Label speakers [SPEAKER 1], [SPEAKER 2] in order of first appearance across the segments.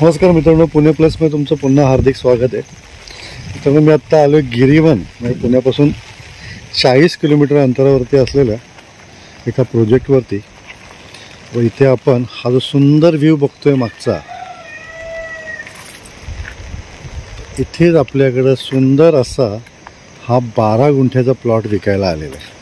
[SPEAKER 1] नमस्कार मित्रांनो पुणे प्लसमध्ये तुमचं पुन्हा हार्दिक स्वागत आहे. मित्रांनो मी आत्ता आलो गिरीवन म्हणजे पुण्यापासून चाळीस किलोमीटर अंतरावरती असलेल्या एका प्रोजेक्टवरती व इथे आपण हा जो सुंदर व्ह्यू बघतोय मागचा इथेच आपल्याकडं सुंदर असा हा बारा गुंठ्याचा प्लॉट विकायला आलेला आहे.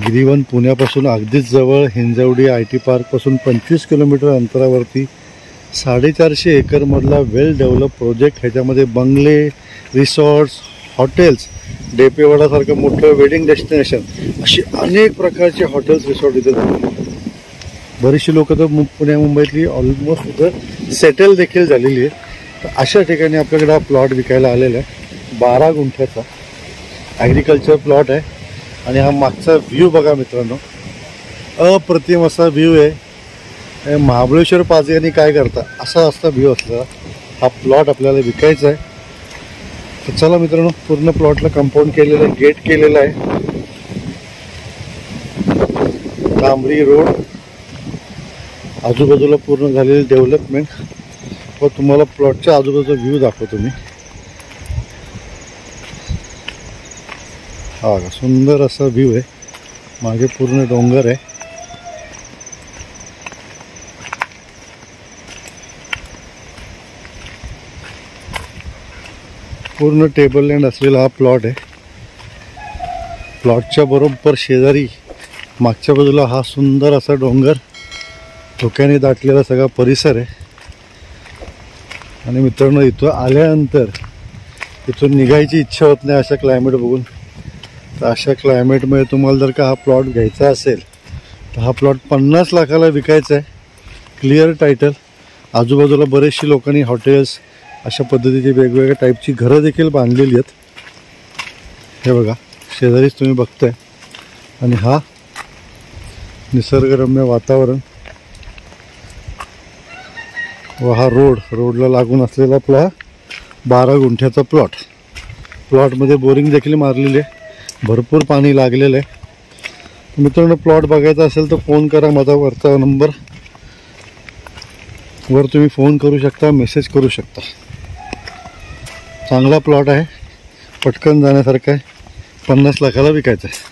[SPEAKER 1] गिरीवन पुण्यापासून अगदीच जवळ हिंजवडी आय टी पार्कपासून पंचवीस किलोमीटर अंतरावरती साडेचारशे एकरमधला वेल डेव्हलप प्रोजेक्ट ह्याच्यामध्ये बंगले रिसॉर्ट्स हॉटेल्स डेपेवाडासारखं मोठं वेडिंग डेस्टिनेशन अशी अनेक प्रकारचे हॉटेल्स रिसॉर्ट इथे बरीचशी लोकं तर मु- पुणे मुंबईतली ऑलमोस्ट इथं सेटल देखील झालेली आहे तर अशा ठिकाणी आपल्याकडे हा प्लॉट विकायला आलेला आहे. बारा गुंठ्याचा ॲग्रिकल्चर प्लॉट आहे. आणि हा मागचा व्ह्यू बघा मित्रांनो. अप्रतिम असा व्ह्यू आहे. महाबळेश्वर पाच काय करता? असा असता व्ह्यू असला हा प्लॉट आपल्याला विकायचा आहे. तर चला मित्रांनो पूर्ण प्लॉटला कंपाऊंड केलेलं आहे गेट केलेलं आहे. तांबरी रोड. आजूबाजूला पूर्ण झालेली डेव्हलपमेंट व तुम्हाला प्लॉटच्या आजूबाजूचा व्ह्यू दाखवतो मी. हा सुंदर असा व्ह्यू आहे. मागे पूर्ण डोंगर आहे. पूर्ण टेबल लँड असलेला हा प्लॉट आहे. प्लॉटच्या बरोबर शेजारी मागच्या बाजूला हा सुंदर असा डोंगर धोक्याने दाटलेला सगळा परिसर आहे. आणि मित्रांनो इथं आल्यानंतर इथून निघायची इच्छा होत नाही अशा क्लायमेट बघून. तर अशा क्लायमेटमध्ये तुम्हाला जर का हा प्लॉट घ्यायचा असेल तर हा प्लॉट पन्नास लाखाला विकायचा आहे. क्लिअर टायटल आजूबाजूला बरेचशी लोकांनी हॉटेल्स अशा पद्धतीची वेगवेगळ्या टाईपची घरं देखील बांधलेली आहेत. हे बघा शेजारीच तुम्ही बघताय. आणि हा निसर्गरम्य वातावरण. व हा रोड रोडला लागून असलेला आपला बारा गुंठ्याचा प्लॉट प्लॉटमध्ये बोरिंग देखील मारलेली आहे. भरपूर पाणी लागलेलं आहे. मित्रांनो प्लॉट बघायचा असेल तर फोन करा माझा वरचा नंबर वर तुम्ही फोन करू शकता मेसेज करू शकता. चांगला प्लॉट आहे. पटकन जाण्यासारखा आहे. पन्नास लाखाला विकायचा आहे.